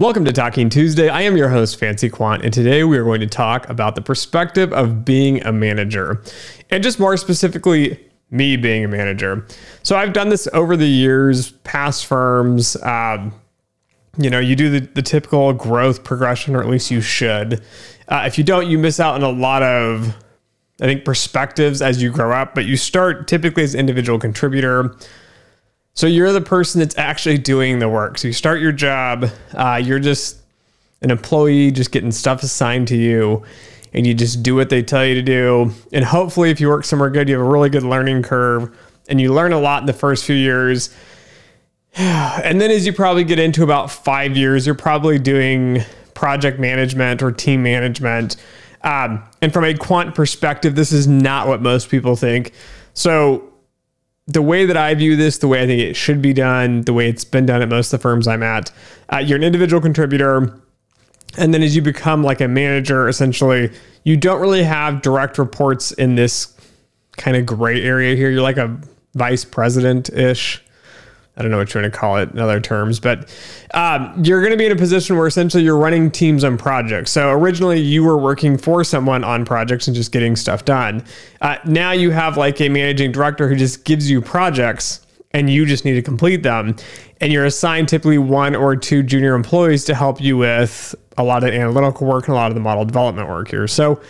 Welcome to Talking Tuesday. I am your host, Fancy Quant, and today we are going to talk about the perspective of being a manager, and just more specifically, me being a manager. So I've done this over the years, past firms. Um, you know, you do the, the typical growth progression, or at least you should. Uh, if you don't, you miss out on a lot of, I think, perspectives as you grow up, but you start typically as individual contributor so you're the person that's actually doing the work. So you start your job, uh, you're just an employee, just getting stuff assigned to you, and you just do what they tell you to do. And hopefully, if you work somewhere good, you have a really good learning curve, and you learn a lot in the first few years. And then, as you probably get into about five years, you're probably doing project management or team management. Um, and from a quant perspective, this is not what most people think. So the way that I view this, the way I think it should be done, the way it's been done at most of the firms I'm at, uh, you're an individual contributor. And then as you become like a manager, essentially, you don't really have direct reports in this kind of gray area here. You're like a vice president ish. I don't know what you're going to call it in other terms, but um, you're going to be in a position where essentially you're running teams on projects. So originally you were working for someone on projects and just getting stuff done. Uh, now you have like a managing director who just gives you projects and you just need to complete them. And you're assigned typically one or two junior employees to help you with a lot of analytical work and a lot of the model development work here. So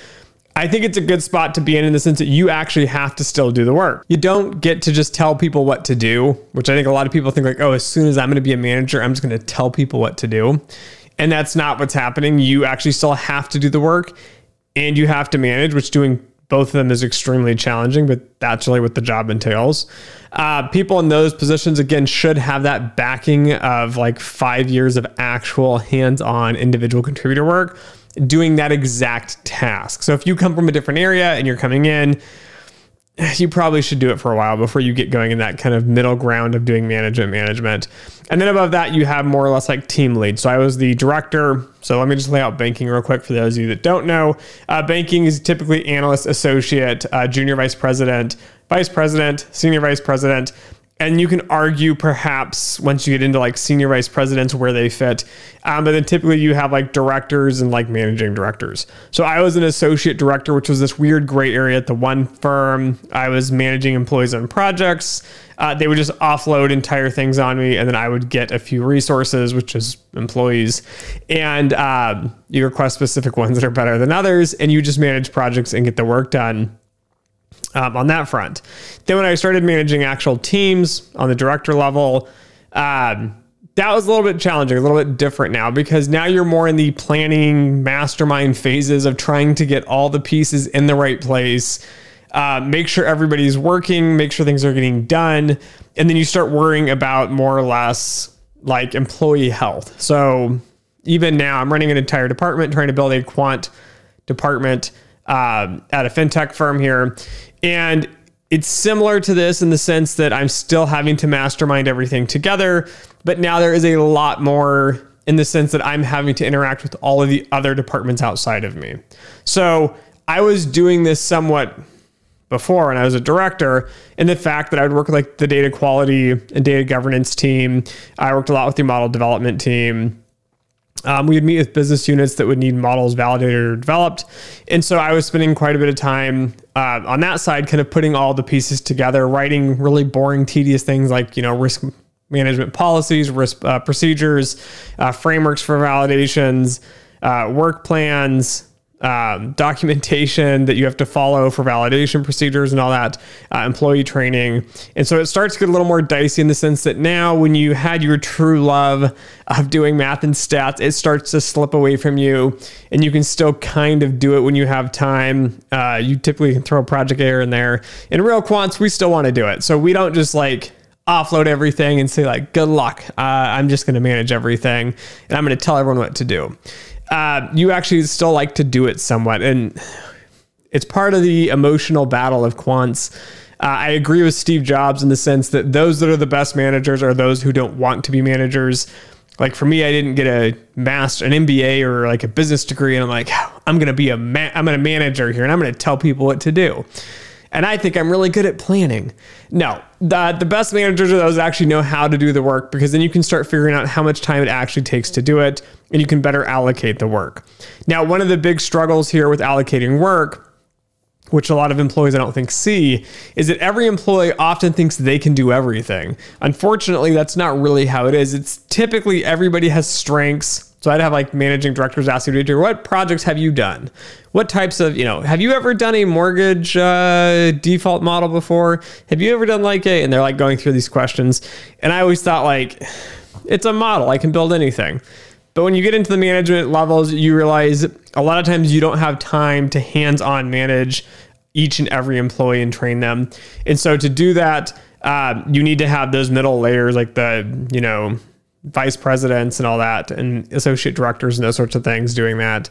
I think it's a good spot to be in in the sense that you actually have to still do the work. You don't get to just tell people what to do, which I think a lot of people think like, oh, as soon as I'm going to be a manager, I'm just going to tell people what to do. And that's not what's happening. You actually still have to do the work and you have to manage, which doing both of them is extremely challenging, but that's really what the job entails. Uh, people in those positions, again, should have that backing of like five years of actual hands on individual contributor work doing that exact task. So if you come from a different area and you're coming in, you probably should do it for a while before you get going in that kind of middle ground of doing management management. And then above that, you have more or less like team lead. So I was the director. So let me just lay out banking real quick for those of you that don't know. Uh, banking is typically analyst, associate, uh, junior vice president, vice president, senior vice president and you can argue perhaps once you get into like senior vice presidents where they fit um, but then typically you have like directors and like managing directors. So i was an associate director which was this weird gray area at the one firm. I was managing employees on projects. Uh, they would just offload entire things on me and then i would get a few resources which is employees. And um, you request specific ones that are better than others and you just manage projects and get the work done um, on that front. Then when I started managing actual teams on the director level, um, that was a little bit challenging, a little bit different now because now you're more in the planning mastermind phases of trying to get all the pieces in the right place, uh, make sure everybody's working, make sure things are getting done, and then you start worrying about more or less like employee health. So even now, I'm running an entire department trying to build a quant department um, at a fintech firm here. And it's similar to this in the sense that I'm still having to mastermind everything together, but now there is a lot more in the sense that I'm having to interact with all of the other departments outside of me. So I was doing this somewhat before when I was a director, in the fact that I would work with like the data quality and data governance team. I worked a lot with the model development team. Um, we would meet with business units that would need models validated or developed. And so I was spending quite a bit of time uh, on that side, kind of putting all the pieces together, writing really boring, tedious things like, you know, risk management policies, risk uh, procedures, uh, frameworks for validations, uh, work plans, um, documentation that you have to follow for validation procedures and all that, uh, employee training. And so it starts to get a little more dicey in the sense that now, when you had your true love of doing math and stats, it starts to slip away from you. And you can still kind of do it when you have time. Uh, you typically can throw a project error in there. In real quants, we still want to do it. So we don't just like, offload everything and say like good luck uh, i'm just going to manage everything and i'm going to tell everyone what to do uh, you actually still like to do it somewhat. And it's part of the emotional battle of quants. Uh, I agree with Steve Jobs in the sense that those that are the best managers are those who don't want to be managers. Like for me, I didn't get a master, an MBA or like a business degree, and I'm like, I'm gonna be a, ma- I'm a manager here, and I'm gonna tell people what to do. And I think I'm really good at planning. No, the, the best managers are those that actually know how to do the work because then you can start figuring out how much time it actually takes to do it and you can better allocate the work. Now, one of the big struggles here with allocating work which a lot of employees I don't think see, is that every employee often thinks they can do everything. Unfortunately, that's not really how it is. It's typically everybody has strengths. So I'd have like managing directors ask you to do what projects have you done? What types of, you know, have you ever done a mortgage uh, default model before? Have you ever done like a, and they're like going through these questions. And I always thought like, it's a model, I can build anything. But when you get into the management levels, you realize a lot of times you don't have time to hands on manage each and every employee and train them. And so to do that, uh, you need to have those middle layers like the, you know, vice presidents and all that, and associate directors and those sorts of things doing that.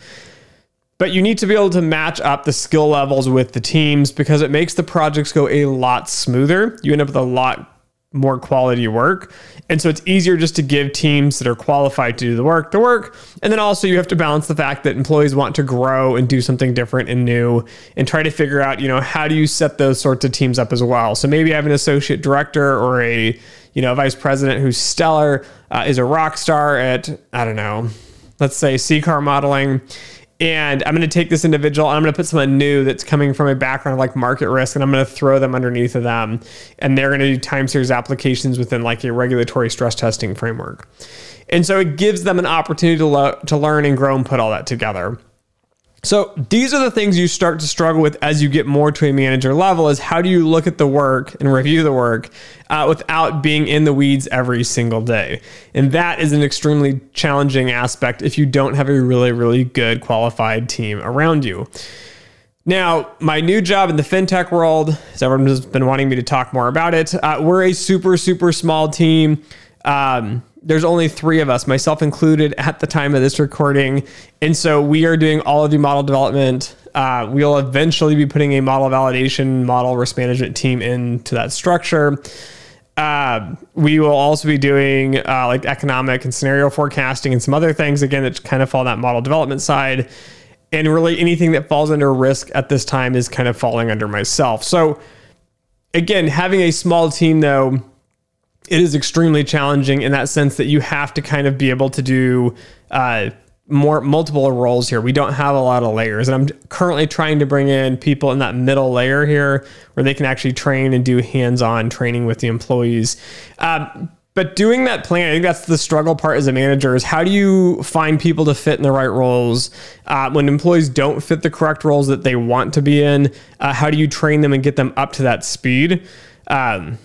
But you need to be able to match up the skill levels with the teams because it makes the projects go a lot smoother. You end up with a lot more quality work. And so it's easier just to give teams that are qualified to do the work the work. And then also you have to balance the fact that employees want to grow and do something different and new and try to figure out, you know, how do you set those sorts of teams up as well. So maybe I have an associate director or a, you know, vice president who's stellar, uh, is a rock star at, I don't know, let's say CCAR modeling and I'm going to take this individual and I'm going to put someone new that's coming from a background of like market risk and I'm going to throw them underneath of them and they're going to do time series applications within like a regulatory stress testing framework. And so it gives them an opportunity to, lo- to learn and grow and put all that together. So these are the things you start to struggle with as you get more to a manager level is how do you look at the work and review the work uh, without being in the weeds every single day? And that is an extremely challenging aspect if you don't have a really, really good qualified team around you. Now, my new job in the fintech world, as everyone has been wanting me to talk more about it, uh, we're a super, super small team. Um, there's only three of us, myself included, at the time of this recording. And so we are doing all of the model development. Uh, we'll eventually be putting a model validation, model risk management team into that structure. Uh, we will also be doing uh, like economic and scenario forecasting and some other things, again, that kind of fall that model development side. And really anything that falls under risk at this time is kind of falling under myself. So, again, having a small team, though, it is extremely challenging in that sense that you have to kind of be able to do uh, more multiple roles here. We don't have a lot of layers, and I'm currently trying to bring in people in that middle layer here where they can actually train and do hands-on training with the employees. Um, but doing that plan, I think that's the struggle part as a manager is how do you find people to fit in the right roles uh, when employees don't fit the correct roles that they want to be in? Uh, how do you train them and get them up to that speed? Um,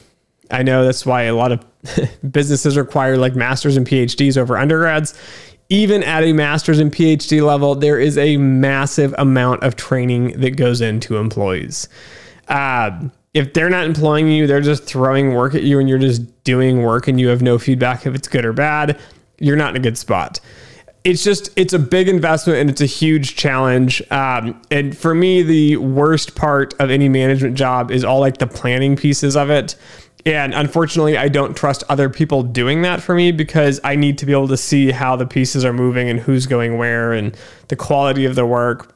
I know that's why a lot of businesses require like masters and PhDs over undergrads. Even at a master's and PhD level, there is a massive amount of training that goes into employees. Uh, if they're not employing you, they're just throwing work at you and you're just doing work and you have no feedback if it's good or bad, you're not in a good spot it's just it's a big investment and it's a huge challenge um, and for me the worst part of any management job is all like the planning pieces of it and unfortunately, I don't trust other people doing that for me because I need to be able to see how the pieces are moving and who's going where and the quality of the work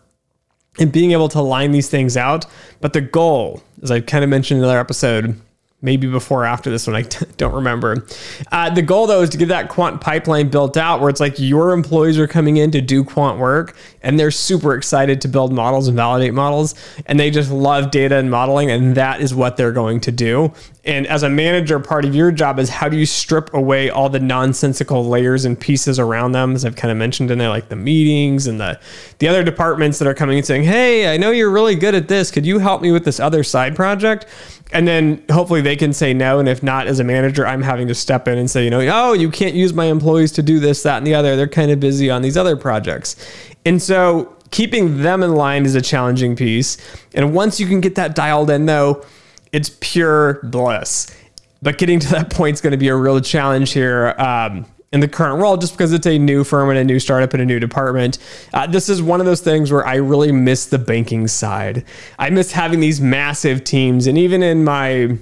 and being able to line these things out. But the goal, as I kind of mentioned in another episode, maybe before or after this one, I don't remember. Uh, the goal though is to get that quant pipeline built out where it's like your employees are coming in to do quant work and they're super excited to build models and validate models and they just love data and modeling and that is what they're going to do. And as a manager, part of your job is how do you strip away all the nonsensical layers and pieces around them, as I've kind of mentioned in there, like the meetings and the the other departments that are coming and saying, "Hey, I know you're really good at this. Could you help me with this other side project?" And then hopefully they can say no. And if not, as a manager, I'm having to step in and say, you know, oh, you can't use my employees to do this, that, and the other. They're kind of busy on these other projects. And so keeping them in line is a challenging piece. And once you can get that dialed in, though, it's pure bliss. But getting to that point is going to be a real challenge here. Um, in the current role just because it's a new firm and a new startup and a new department. Uh, this is one of those things where I really miss the banking side. I miss having these massive teams. And even in my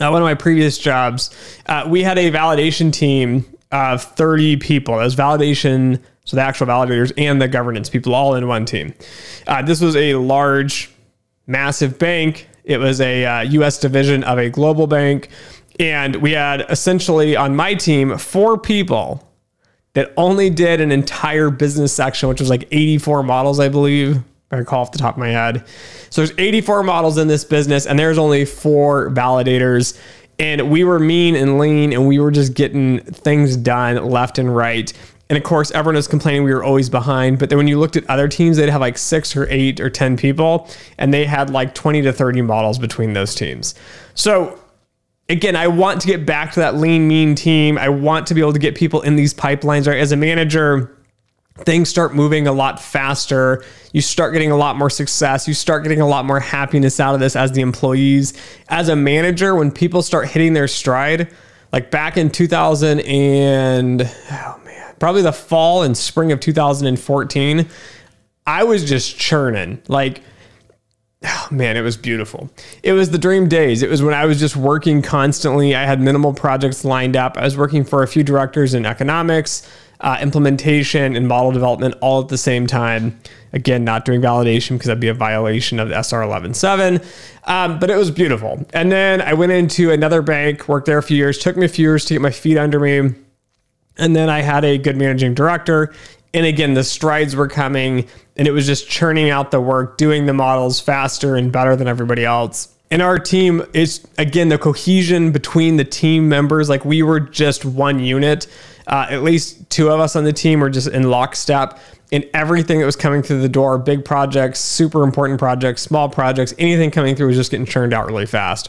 uh, one of my previous jobs, uh, we had a validation team of 30 people. That was validation, so the actual validators and the governance people all in one team. Uh, this was a large, massive bank It was a uh, US division of a global bank. And we had essentially on my team four people that only did an entire business section, which was like 84 models, I believe. I recall off the top of my head. So there's 84 models in this business, and there's only four validators. And we were mean and lean, and we were just getting things done left and right. And of course, everyone was complaining we were always behind. But then when you looked at other teams, they'd have like six or eight or 10 people, and they had like 20 to 30 models between those teams. So again, I want to get back to that lean, mean team. I want to be able to get people in these pipelines. Right, as a manager, things start moving a lot faster. You start getting a lot more success. You start getting a lot more happiness out of this as the employees. As a manager, when people start hitting their stride, like back in 2000 and oh man, probably the fall and spring of 2014, I was just churning. Like oh man, it was beautiful. It was the dream days. It was when I was just working constantly. I had minimal projects lined up. I was working for a few directors in economics, uh, implementation, and model development all at the same time. Again, not doing validation because that'd be a violation of the SR 11.7. Um, but it was beautiful. And then I went into another bank, worked there a few years, took me a few years to get my feet under me. And then I had a good managing director and again, the strides were coming and it was just churning out the work, doing the models faster and better than everybody else. And our team is, again, the cohesion between the team members. Like we were just one unit. Uh, at least two of us on the team were just in lockstep in everything that was coming through the door big projects, super important projects, small projects, anything coming through was just getting churned out really fast.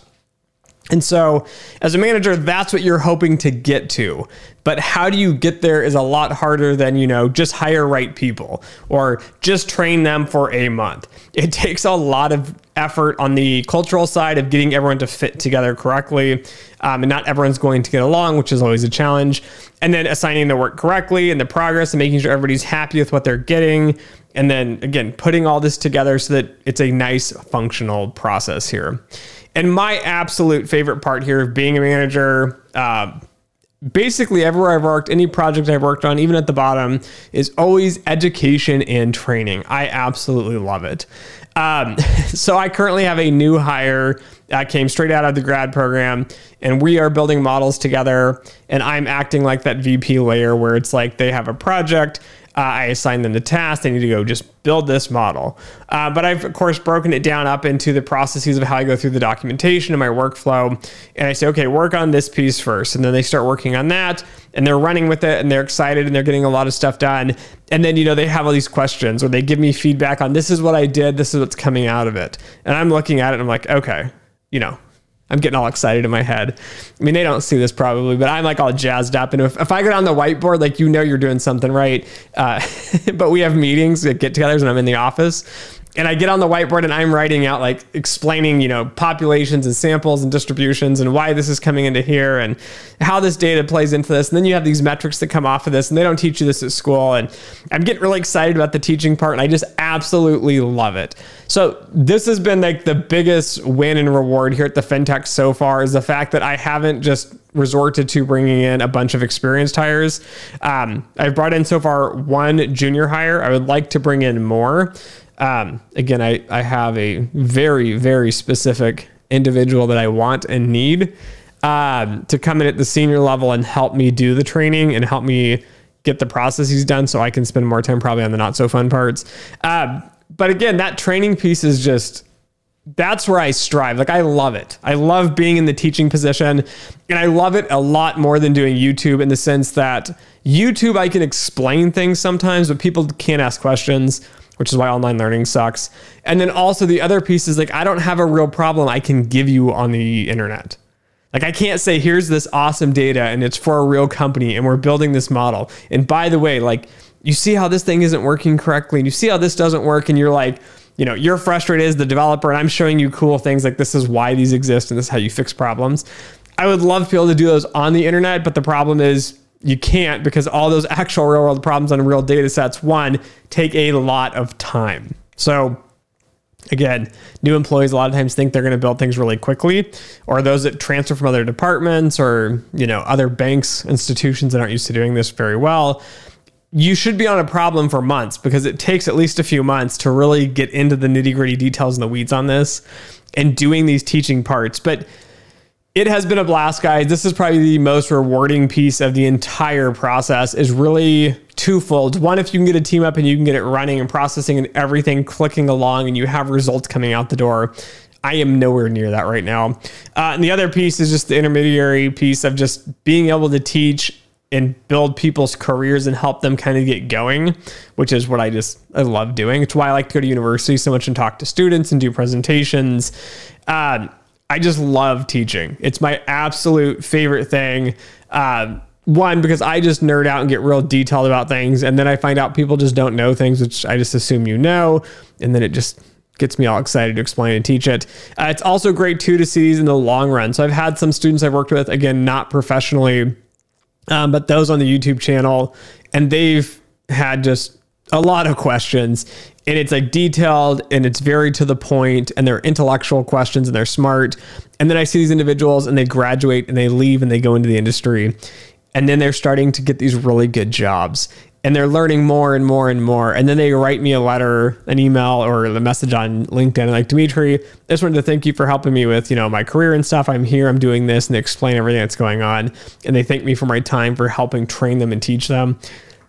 And so, as a manager, that's what you're hoping to get to. But how do you get there is a lot harder than, you know, just hire right people or just train them for a month. It takes a lot of effort on the cultural side of getting everyone to fit together correctly. Um, and not everyone's going to get along, which is always a challenge. And then assigning the work correctly and the progress and making sure everybody's happy with what they're getting. And then again, putting all this together so that it's a nice functional process here. And my absolute favorite part here of being a manager, uh, basically everywhere I've worked, any project I've worked on, even at the bottom, is always education and training. I absolutely love it. Um, so I currently have a new hire that came straight out of the grad program, and we are building models together. And I'm acting like that VP layer where it's like they have a project uh, I assign them the task. They need to go just build this model. Uh, but I've, of course, broken it down up into the processes of how I go through the documentation and my workflow. And I say, okay, work on this piece first. And then they start working on that and they're running with it and they're excited and they're getting a lot of stuff done. And then, you know, they have all these questions or they give me feedback on this is what I did, this is what's coming out of it. And I'm looking at it and I'm like, okay, you know, I'm getting all excited in my head. I mean, they don't see this probably, but I'm like all jazzed up. And if, if I go down the whiteboard, like, you know, you're doing something right. Uh, but we have meetings, get togethers, and I'm in the office and I get on the whiteboard and I'm writing out like explaining, you know, populations and samples and distributions and why this is coming into here and how this data plays into this. And then you have these metrics that come off of this and they don't teach you this at school. And I'm getting really excited about the teaching part and I just absolutely love it. So this has been like the biggest win and reward here at the FinTech so far is the fact that I haven't just resorted to bringing in a bunch of experienced hires. Um, I've brought in so far one junior hire. I would like to bring in more. Um, again, I, I have a very, very specific individual that I want and need um, to come in at the senior level and help me do the training and help me get the processes done so I can spend more time probably on the not so fun parts. Um, but again, that training piece is just that's where I strive. Like I love it. I love being in the teaching position and I love it a lot more than doing YouTube in the sense that YouTube I can explain things sometimes but people can't ask questions which is why online learning sucks. And then also the other piece is like, I don't have a real problem I can give you on the internet. Like I can't say here's this awesome data and it's for a real company and we're building this model. And by the way, like you see how this thing isn't working correctly and you see how this doesn't work and you're like, you know, you're frustrated as the developer and I'm showing you cool things like this is why these exist and this is how you fix problems. I would love to be able to do those on the internet, but the problem is you can't because all those actual real world problems on real data sets, one, take a lot of time. So again, new employees a lot of times think they're going to build things really quickly, or those that transfer from other departments or, you know, other banks, institutions that aren't used to doing this very well. you should be on a problem for months because it takes at least a few months to really get into the nitty gritty details and the weeds on this and doing these teaching parts. But it has been a blast, guys. This is probably the most rewarding piece of the entire process is really twofold. One, if you can get a team up and you can get it running and processing and everything clicking along and you have results coming out the door. I am nowhere near that right now. Uh, and the other piece is just the intermediary piece of just being able to teach and build people's careers and help them kind of get going, which is what I just I love doing. It's why I like to go to university so much and talk to students and do presentations. Uh, I just love teaching. It's my absolute favorite thing. Um, one because I just nerd out and get real detailed about things, and then I find out people just don't know things, which I just assume you know, and then it just gets me all excited to explain and teach it. Uh, it's also great too to see these in the long run. So I've had some students I've worked with, again, not professionally, um, but those on the YouTube channel, and they've had just a lot of questions and it's like detailed and it's very to the point and they're intellectual questions and they're smart. And then i see these individuals and they graduate and they leave and they go into the industry. And then they're starting to get these really good jobs. And they're learning more and more and more. And then they write me a letter an email or a message on linkedin like dimitri i just wanted to thank you for helping me with you know my career and stuff. I'm here i'm doing this and they explain everything that's going on. And they thank me for my time for helping train them and teach them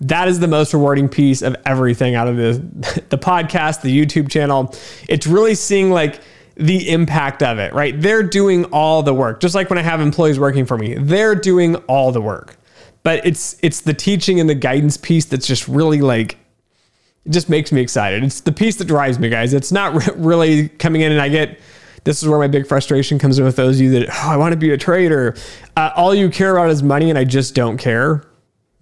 that is the most rewarding piece of everything out of the the podcast, the YouTube channel. It's really seeing like the impact of it, right? They're doing all the work. Just like when I have employees working for me, they're doing all the work. But it's it's the teaching and the guidance piece that's just really like it just makes me excited. It's the piece that drives me, guys. It's not re- really coming in and I get this is where my big frustration comes in with those of you that oh, I want to be a trader. Uh, all you care about is money, and I just don't care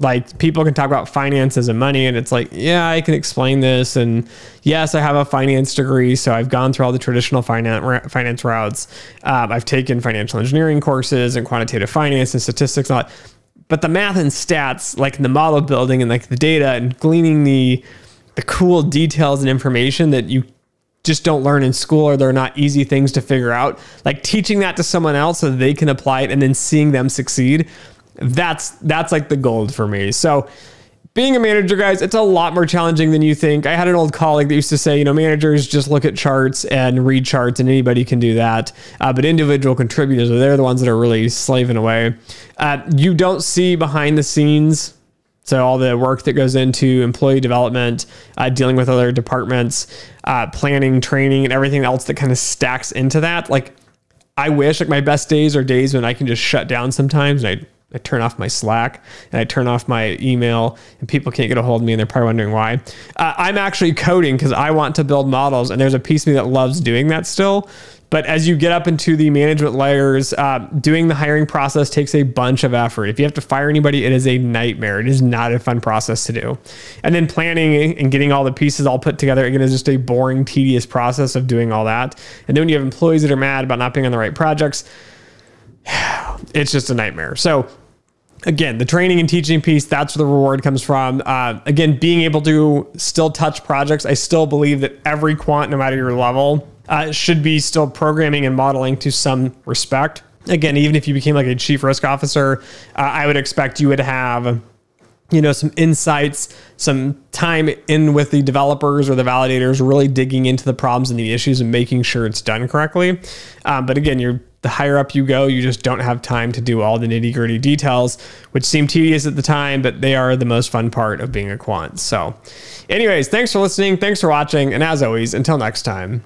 like people can talk about finances and money and it's like yeah i can explain this and yes i have a finance degree so i've gone through all the traditional finance finance routes um, i've taken financial engineering courses and quantitative finance and statistics and all that. but the math and stats like the model building and like the data and gleaning the the cool details and information that you just don't learn in school or they're not easy things to figure out like teaching that to someone else so they can apply it and then seeing them succeed that's that's like the gold for me. So being a manager, guys, it's a lot more challenging than you think. I had an old colleague that used to say, you know, managers just look at charts and read charts, and anybody can do that. Uh, but individual contributors, they're the ones that are really slaving away. Uh, you don't see behind the scenes. So all the work that goes into employee development, uh, dealing with other departments, uh, planning, training, and everything else that kind of stacks into that. Like, I wish like my best days are days when I can just shut down sometimes and I I turn off my Slack and I turn off my email, and people can't get a hold of me, and they're probably wondering why. Uh, I'm actually coding because I want to build models, and there's a piece of me that loves doing that still. But as you get up into the management layers, uh, doing the hiring process takes a bunch of effort. If you have to fire anybody, it is a nightmare. It is not a fun process to do. And then planning and getting all the pieces all put together, again, is just a boring, tedious process of doing all that. And then when you have employees that are mad about not being on the right projects, it's just a nightmare. So again, the training and teaching piece, that's where the reward comes from. Uh, again, being able to still touch projects, I still believe that every quant, no matter your level, uh, should be still programming and modeling to some respect. Again, even if you became like a chief risk officer, uh, I would expect you would have you know some insights some time in with the developers or the validators really digging into the problems and the issues and making sure it's done correctly um, but again you're the higher up you go, you just don't have time to do all the nitty gritty details, which seem tedious at the time, but they are the most fun part of being a quant. So, anyways, thanks for listening. Thanks for watching. And as always, until next time.